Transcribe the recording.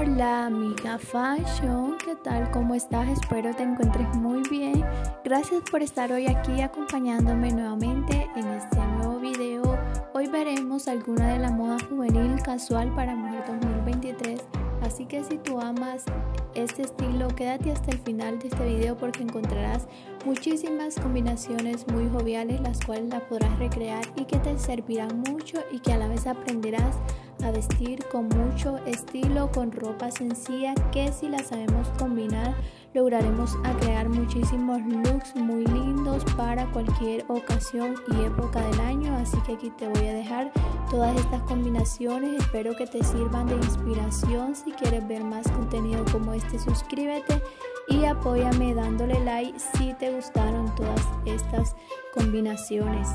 Hola amiga Fashion, ¿qué tal? ¿Cómo estás? Espero te encuentres muy bien. Gracias por estar hoy aquí acompañándome nuevamente en este nuevo video. Hoy veremos alguna de la moda juvenil casual para mujer 2023. Así que si tú amas este estilo, quédate hasta el final de este video porque encontrarás muchísimas combinaciones muy joviales las cuales las podrás recrear y que te servirán mucho y que a la vez aprenderás a vestir con mucho estilo, con ropa sencilla que si la sabemos combinar lograremos a crear muchísimos looks muy lindos para cualquier ocasión y época del año. Aquí te voy a dejar todas estas combinaciones. Espero que te sirvan de inspiración. Si quieres ver más contenido como este, suscríbete y apóyame dándole like si te gustaron todas estas combinaciones.